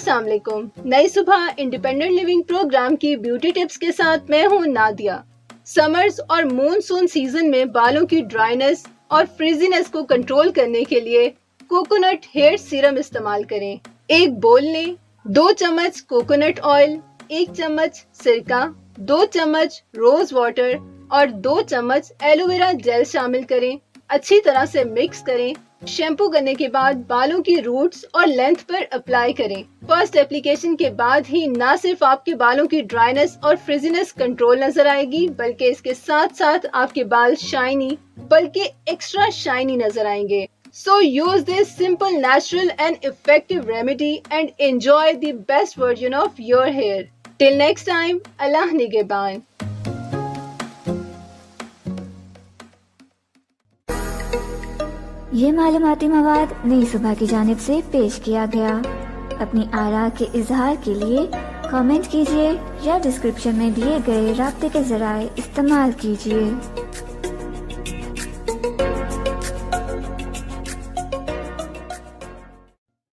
अस्सलाम वालेकुम नई सुबह इंडिपेंडेंट लिविंग प्रोग्राम की ब्यूटी टिप्स के साथ मैं हूँ नादिया। समर्स और मूनसून सीज़न में बालों की ड्राइनेस और फ्रिजीनेस को कंट्रोल करने के लिए कोकोनट हेयर सीरम इस्तेमाल करें। एक बोल लें, दो चम्मच कोकोनट ऑयल एक चम्मच सिरका, दो चम्मच रोज वाटर और दो चम्मच एलोवेरा जेल शामिल करें। अच्छी तरह से मिक्स करें शैम्पू करने के बाद बालों की रूट्स और लेंथ पर अप्लाई करें। फ़र्स्ट एप्लीकेशन के बाद ही न सिर्फ़ आपके बालों की ड्राइनेस और फ्रिजीनेस कंट्रोल नज़र आएगी, बल्कि इसके साथ साथ आपके बाल शाइनी बल्कि एक्स्ट्रा शाइनी नज़र आएँगे। So use this simple natural and effective remedy and enjoy best version of your hair till next time अल्लाह निगेबान ये मालूमती मवाद नई सुबह की जानब से पेश किया गया। अपनी आरा के इजहार के लिए कमेंट कीजिए या डिस्क्रिप्शन में दिए गए रबते के जराये इस्तेमाल कीजिए।